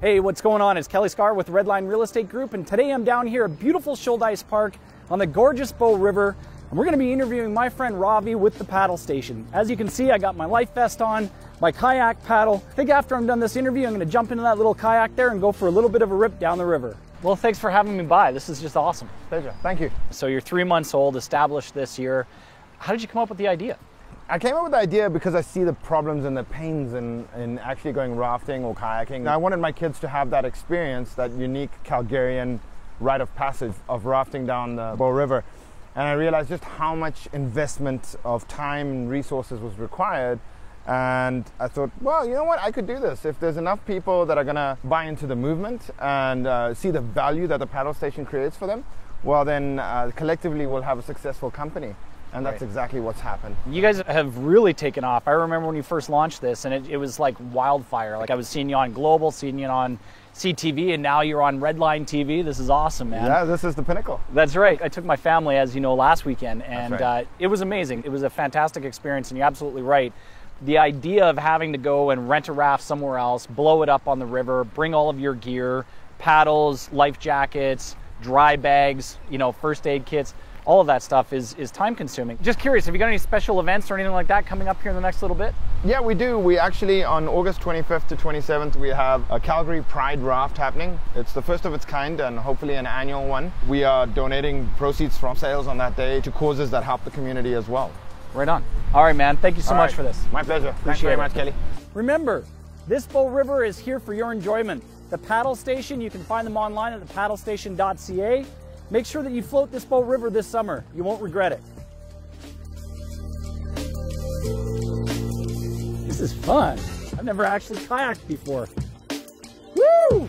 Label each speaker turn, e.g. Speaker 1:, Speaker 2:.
Speaker 1: Hey, what's going on? It's Kelly Scar with Redline Real Estate Group, and today I'm down here at beautiful Shouldice Park on the gorgeous Bow River, and we're going to be interviewing my friend Ravi with the paddle station. As you can see, I got my life vest on, my kayak paddle. I think after I'm done this interview, I'm going to jump into that little kayak there and go for a little bit of a rip down the river. Well, thanks for having me by. This is just awesome.
Speaker 2: Pleasure. Thank you.
Speaker 1: So you're three months old, established this year. How did you come up with the idea?
Speaker 2: I came up with the idea because I see the problems and the pains in, in actually going rafting or kayaking. I wanted my kids to have that experience, that unique Calgarian rite of passage of rafting down the Bow River. And I realized just how much investment of time and resources was required. And I thought, well, you know what? I could do this. If there's enough people that are going to buy into the movement and uh, see the value that the paddle station creates for them, well, then uh, collectively we'll have a successful company. And that's right. exactly what's happened.
Speaker 1: You guys have really taken off. I remember when you first launched this, and it, it, was like wildfire. Like I was seeing you on Global, seeing you on CTV, and now you're on Redline TV. This is awesome, man.
Speaker 2: Yeah, this is the pinnacle.
Speaker 1: That's right. I took my family, as you know, last weekend, and right. uh, it was amazing. It was a fantastic experience, and you're absolutely right. The idea of having to go and rent a raft somewhere else, blow it up on the river, bring all of your gear, paddles, life jackets, dry bags, you know, first aid kits all of that stuff is, is time consuming. Just curious, have you got any special events or anything like that coming up here in the next little bit?
Speaker 2: Yeah, we do. We actually, on August 25th to 27th, we have a Calgary Pride Raft happening. It's the first of its kind and hopefully an annual one. We are donating proceeds from sales on that day to causes that help the community as well.
Speaker 1: Right on. All right, man. Thank you so
Speaker 2: all
Speaker 1: much
Speaker 2: right.
Speaker 1: for this.
Speaker 2: My pleasure. Appreciate Thanks very it. much, Kelly.
Speaker 1: Remember, this Bow River is here for your enjoyment. The paddle station, you can find them online at thepaddlestation.ca. Make sure that you float this Bow River this summer. You won't regret it. This is fun. I've never actually kayaked before. Woo!